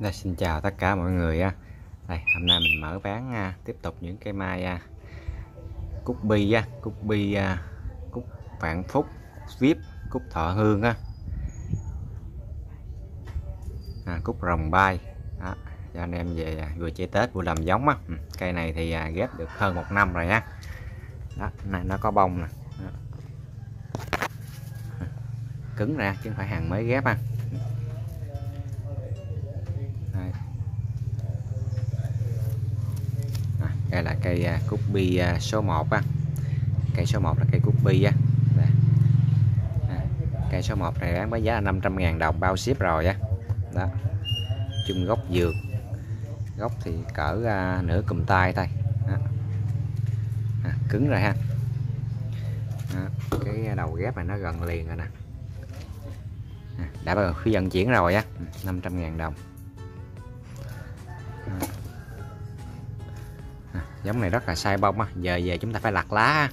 Đây, xin chào tất cả mọi người á. Đây, hôm nay mình mở bán à, tiếp tục những cây mai à, cúc bi á, cúc bi à, cúc vạn phúc, vip, cúc thọ hương á. À, cúc rồng bay. Đó, cho anh em về à, vừa chơi Tết vừa làm giống á. Ừ, cây này thì à, ghép được hơn một năm rồi á. Đó, này nó có bông nè. Cứng ra chứ không phải hàng mới ghép á. Đây là cây à, cúc bi à, số 1 á. Cây số 1 là cây cúc bi á. Cây số 1 này bán với giá là 500.000 đồng bao ship rồi á. Đó. Chung gốc dược. Gốc thì cỡ à, nửa cùm tay thôi. Đó. À, cứng rồi ha. Đó. Cái đầu ghép này nó gần liền rồi nè. À, đã bao khi vận chuyển rồi á 500.000 đồng giống này rất là sai bông á. Giờ về chúng ta phải lặt lá.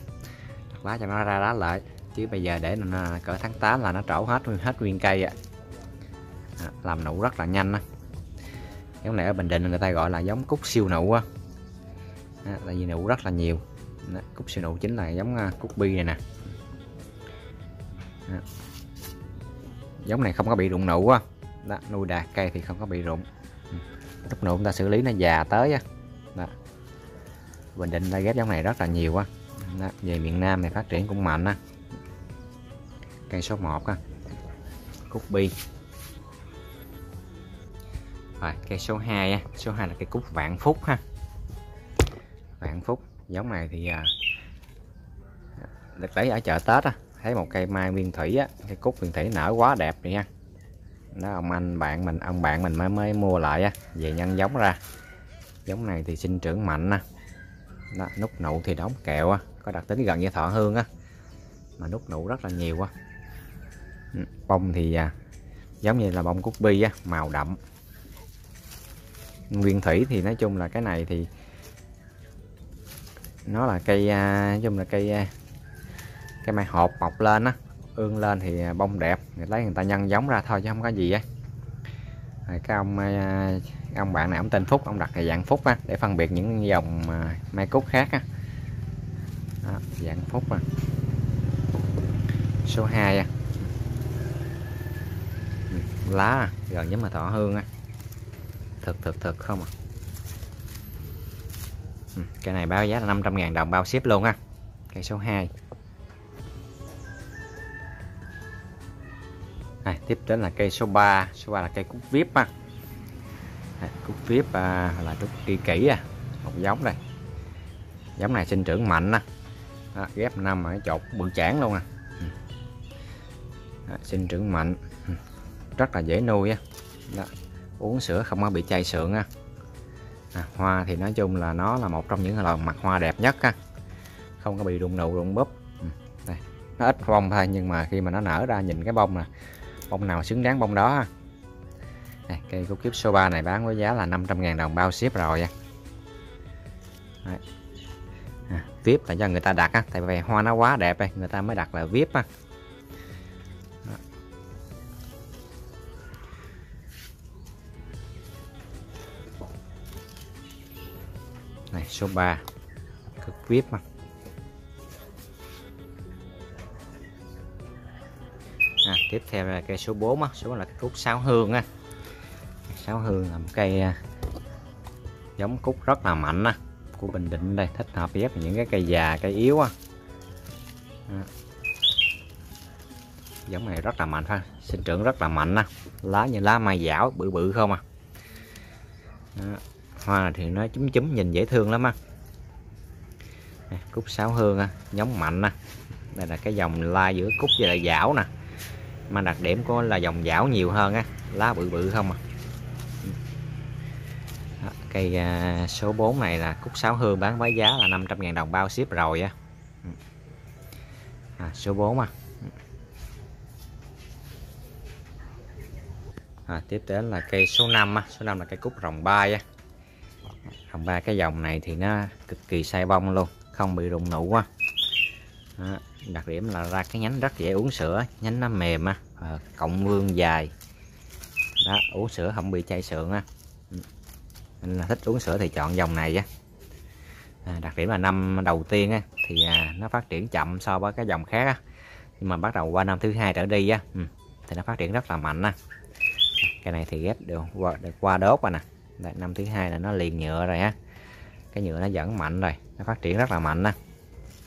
Lặt lá cho nó ra lá lại. Chứ bây giờ để nó cỡ tháng 8 là nó trổ hết hết nguyên cây á. À, làm nụ rất là nhanh á. Giống này ở Bình Định người ta gọi là giống cúc siêu nụ á. À, tại vì nụ rất là nhiều. Đó, cúc siêu nụ chính là giống à, cúc bi này nè. Đó. giống này không có bị rụng nụ á. Đó, nuôi đạt cây thì không có bị rụng. Ừ. Lúc nụ chúng ta xử lý nó già tới á. Bình Định ta ghép giống này rất là nhiều quá. đó. về miền Nam này phát triển cũng mạnh á. Cây số 1 á cúc bi. Rồi cây số 2 á số 2 là cây cúc vạn phúc ha. Vạn phúc giống này thì à, được lấy ở chợ Tết á. Thấy một cây mai nguyên thủy á cây cúc nguyên thủy nở quá đẹp nha. Đó ông anh bạn mình ông bạn mình mới mới mua lại á về nhân giống ra. Giống này thì sinh trưởng mạnh nè đó, nút nụ thì đóng kẹo á có đặc tính gần như thọ hương á mà nút nụ rất là nhiều á. Ừ, bông thì à, giống như là bông cúc bi á màu đậm. Nguyên thủy thì nói chung là cái này thì nó là cây à, nói chung là cây à, cây mai hộp mọc lên á ương lên thì à, bông đẹp người lấy người ta nhân giống ra thôi chứ không có gì á. Rồi cái ông à, ông bạn này ông tên Phúc ông đặt là dạng Phúc á để phân biệt những dòng à, mai cúc khác á. Đó, dạng Phúc á số 2 á. Lá à, gần giống mà thọ hương á. Thực thực thực không à. Ừ, cái này báo giá là 500.000 đồng bao ship luôn á. Cây số 2 à, tiếp đến là cây số 3 số 3 là cây cúc vip á. à, À, cúc viếp à, là cúc kỳ kỹ à một giống đây. Giống này sinh trưởng mạnh á à, ghép năm ở chột bự chản luôn à. Ừ. À, sinh trưởng mạnh. Ừ. Rất là dễ nuôi á. Đó. uống sữa không có bị chay sượng á. À, hoa thì nói chung là nó là một trong những loại mặt hoa đẹp nhất á. Không có bị rụng nụ rụng búp. Ừ, đây. Nó ít bông thôi nhưng mà khi mà nó nở ra nhìn cái bông nè bông nào xứng đáng bông đó đây, cây cúc kiếp số 3 này bán với giá là 500.000 đồng bao ship rồi nha. Đấy. À, VIP là cho người ta đặt á tại vì hoa nó quá đẹp đây người ta mới đặt là VIP á. Này số 3 cực VIP mà. À, tiếp theo là cây số 4 á số 4 là cúc sáo hương á sáo hương là một cây à, giống cúc rất là mạnh á của Bình Định đây, thích hợp ghép những cái cây già, cây yếu à. á giống này rất là mạnh ha, sinh trưởng rất là mạnh á lá như lá mai dảo, bự bự không à. Đó. hoa thì nó chúm chúm, nhìn dễ thương lắm á cúc sáo hương á giống mạnh á đây là cái dòng la giữa cúc và lại dảo nè. Mà đặc điểm của là dòng dảo nhiều hơn, á, lá bự bự không à cây à, số 4 này là cúc sáo hương bán với giá là 500.000 đồng bao ship rồi á. Ừ. À, số 4 à. Ừ. à tiếp đến là cây số 5 á số 5 là cây cúc rồng bay á. Rồng ba cái dòng này thì nó cực kỳ sai bông luôn không bị rụng nụ á. À, đặc điểm là ra cái nhánh rất dễ uống sữa nhánh nó mềm á à, cộng vương dài. Đó uống sữa không bị chai sượng á. ừ nên là thích uống sữa thì chọn dòng này á. À, đặc điểm là năm đầu tiên á thì à, nó phát triển chậm so với cái dòng khác á. Nhưng mà bắt đầu qua năm thứ hai trở đi á ừ, thì nó phát triển rất là mạnh á. Cái này thì ghép được qua, được qua đốt rồi nè. Đấy, năm thứ hai là nó liền nhựa rồi á. Cái nhựa nó vẫn mạnh rồi nó phát triển rất là mạnh á.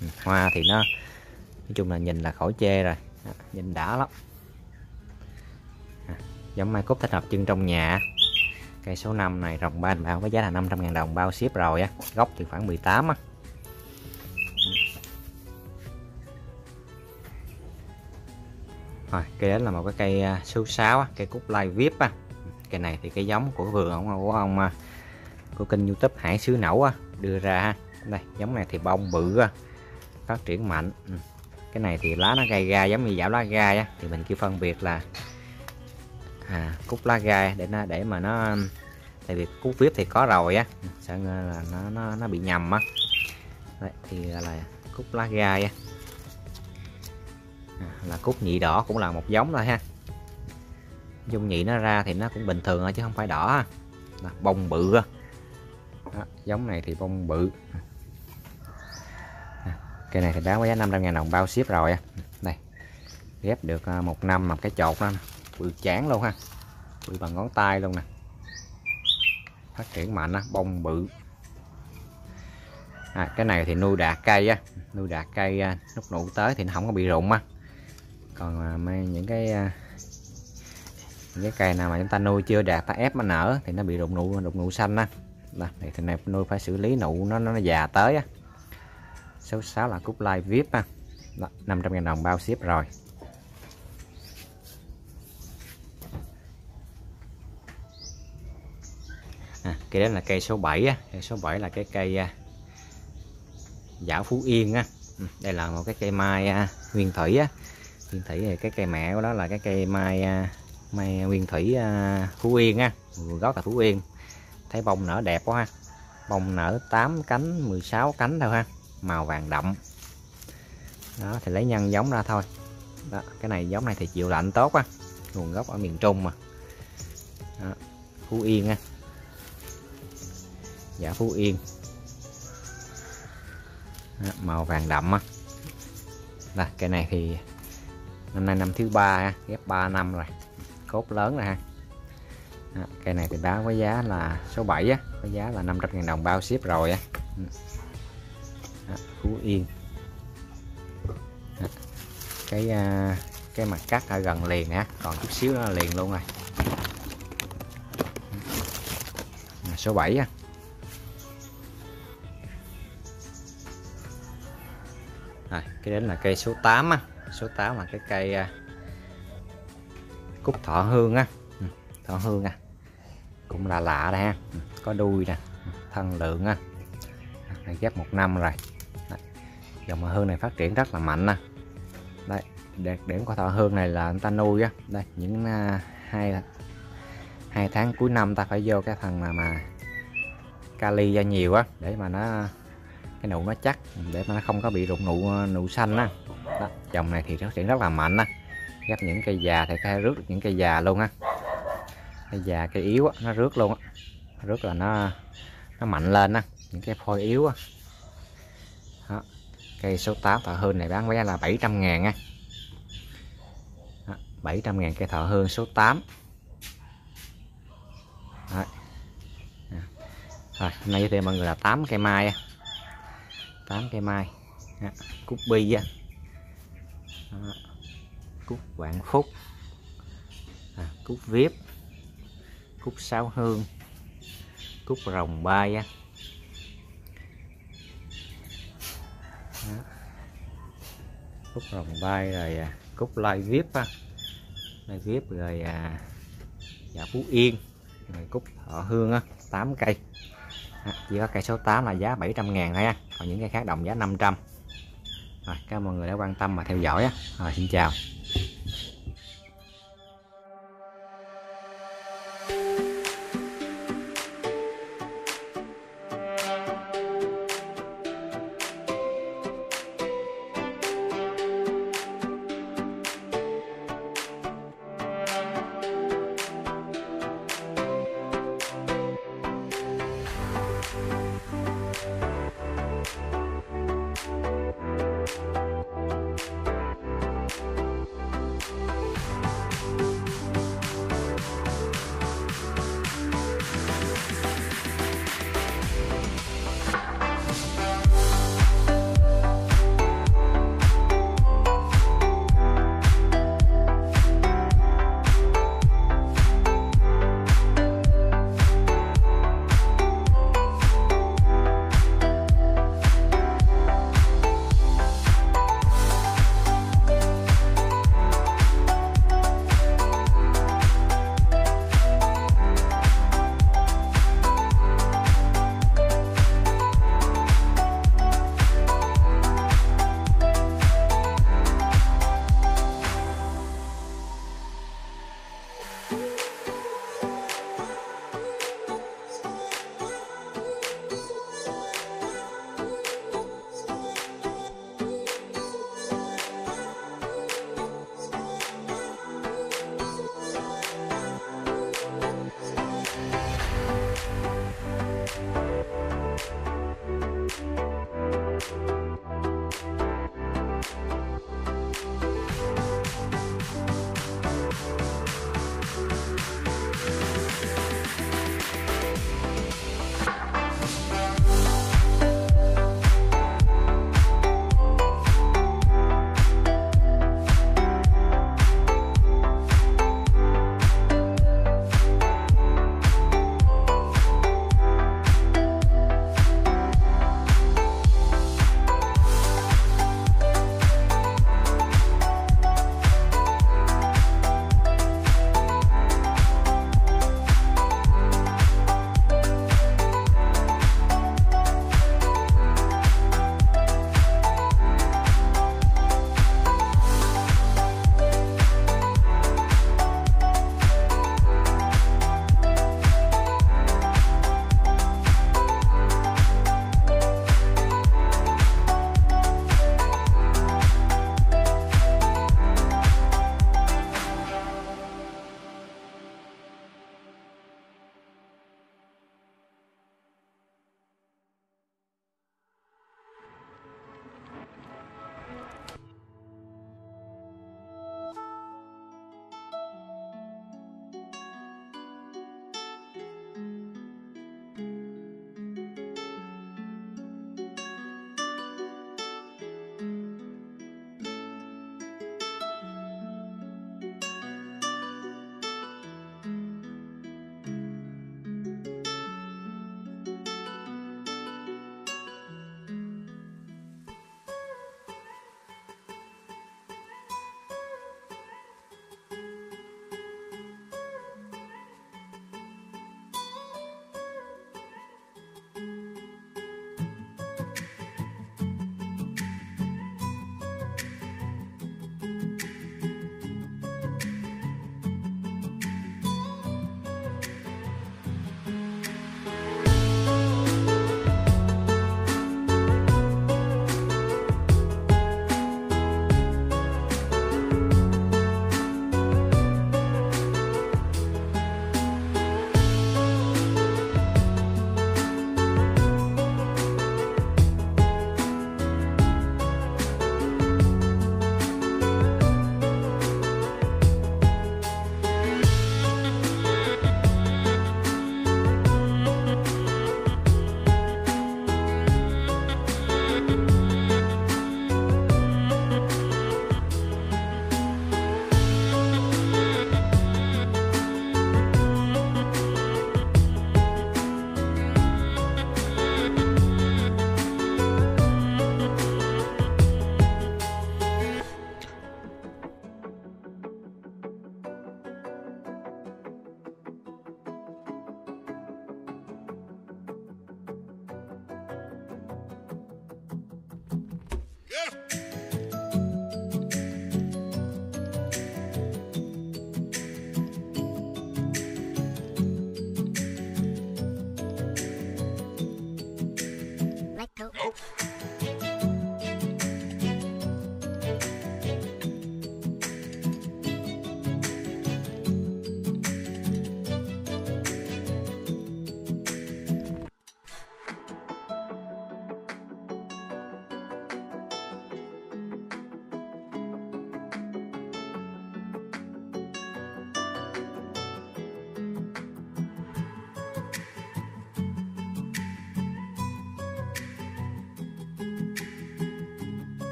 Ừ, hoa thì nó nói chung là nhìn là khỏi chê rồi à, nhìn đã lắm. À, giống mai cúc thích hợp chân trong nhà cây số 5 này rồng ba bảo với giá là 500.000 đồng bao ship rồi á gốc thì khoảng 18 á. Rồi cây đến là một cái cây à, số 6 á, cây cúc lai vip á. Cây này thì cái giống của vườn ông của ông à, của kênh youtube hải sứ nẩu á, đưa ra ha. Đây giống này thì bông bự á, phát triển mạnh. Ừ. Cái này thì lá nó gai gai giống như dảo lá gai á thì mình kêu phân biệt là à, cúc lá gai để nó để mà nó tại vì cúc vip thì có rồi á. Sợ là nó nó, nó bị nhầm á. Đấy, thì là cúc lá gai á. À, là cúc nhị đỏ cũng là một giống thôi ha. Dung nhị nó ra thì nó cũng bình thường thôi chứ không phải đỏ là bông bự đó, giống này thì bông bự. À, cây này thì bán với giá 500 ngàn đồng bao ship rồi đây ghép được à, một năm mà cái chột đó bự chán luôn ha. Bự bằng ngón tay luôn nè. Phát triển mạnh á bông bự. À, cái này thì nuôi đạt cây á. Nuôi đạt cây à, lúc nụ tới thì nó không có bị rụng á. Còn à, mấy những cái à, những cái cây nào mà chúng ta nuôi chưa đạt ta ép nó nở thì nó bị rụng nụ rụng nụ xanh á. Đó, thì thằng này nuôi phải xử lý nụ nó nó già tới á. Số 6 là cúp live vip á. 500 ngàn đồng bao ship rồi à, cây đó là cây số 7 á. Cây số 7 là cái cây à, giả phú yên á. Ừ, đây là một cái cây mai à, nguyên thủy á. Nguyên thủy thì cái cây mẹ của đó là cái cây mai à, mai nguyên thủy phú yên á. Vườn gốc là phú yên. Thấy bông nở đẹp quá ha. Bông nở 8 cánh 16 cánh thôi ha. Màu vàng đậm. Đó thì lấy nhân giống ra thôi. Đó, cái này giống này thì chịu lạnh tốt á. Nguồn gốc ở miền Trung mà. Đó, Phú Yên á giả Phú Yên. Đó, màu vàng đậm á. Đây cây này thì năm nay năm thứ ba ghép 3 năm rồi. Cốt lớn rồi ha. Đó, cây này thì bán với giá là số 7 á với giá là 500.000 đồng bao ship rồi á. Đó, Phú Yên. Đó. cái à, cái mặt cắt ở gần liền á còn chút xíu nó liền luôn rồi. Số 7 á. Cái đến là cây số 8 á. Số 8 là cái cây à, cúc thọ hương á. Ừ, thọ hương à. Cũng là lạ đây ha. Ừ, có đuôi nè thân lượng á. Này ghép một năm rồi. Đấy. dòng hương này phát triển rất là mạnh nè đây đặc điểm của thọ hương này là người ta nuôi á. Đây những uh, hai hai tháng cuối năm ta phải vô cái phần mà mà kali ra nhiều á để mà nó cái nụ nó chắc để mà nó không có bị rụng nụ nụ xanh á. Đó, dòng này thì phát triển rất là mạnh á. Gấp những cây già thì cái rước được những cây già luôn á. Cây già cây yếu á, nó rước luôn á. Rước là nó nó mạnh lên á những cái phôi yếu á. Đó. cây số 8 thọ hương này bán vé là 700 ngàn á. 700 ngàn cây thọ hương số 8 đó. rồi hôm nay giới thiệu mọi người là 8 cây mai 8 cây mai. Cúc bi cúc vạn phúc. À, cúc viếp. Cúc sáo hương. Cúc rồng bay á. Cúc rồng bay rồi à, cúc lai viếp á. Lai viếp rồi à, dạ phú yên. Rồi cúc thọ hương á 8 cây chỉ có cây số 8 là giá 700 ngàn thôi ha. Còn những cây khác đồng giá 500 rồi, cảm ơn mọi người đã quan tâm và theo dõi rồi, xin chào.